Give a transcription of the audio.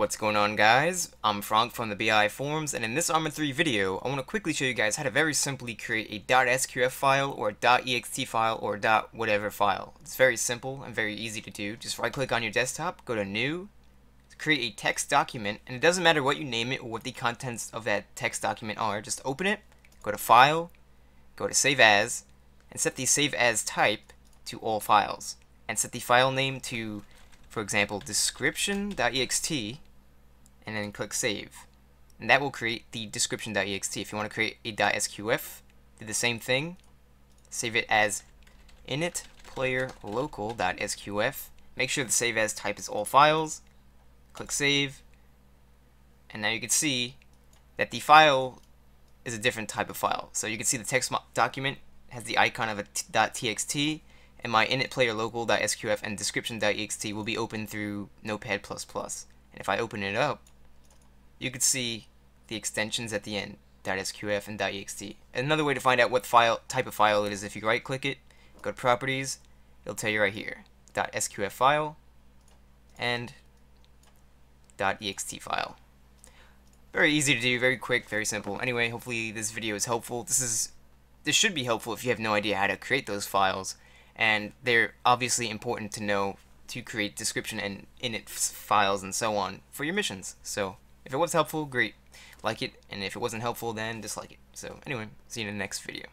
What's going on guys? I'm Phronk from the BI forums and in this Arma 3 video I want to quickly show you guys how to very simply create a .sqf file or a .ext file or a .whatever file. It's very simple and very easy to do. Just right click on your desktop, go to new, create a text document and it doesn't matter what you name it or what the contents of that text document are. Just open it, go to file, go to save as and set the save as type to all files and set the file name to for example description.ext and then click save. And that will create the description.ext. If you want to create a .sqf, do the same thing. Save it as init player local.sqf. Make sure the save as type is all files. Click save. And now you can see that the file is a different type of file. So you can see the text document has the icon of a .txt and my init player local.sqf and description.ext will be open through Notepad++. And if I open it up, you can see the extensions at the end, .sqf and .ext. Another way to find out what file type of file it is, if you right click it, go to properties, it'll tell you right here, .sqf file and .ext file. Very easy to do, very quick, very simple. Anyway, hopefully this video is helpful. This is this should be helpful if you have no idea how to create those files, and they're obviously important to know to create description and init files and so on for your missions. So if it was helpful, great. Like it, and if it wasn't helpful, then dislike it. So anyway, see you in the next video.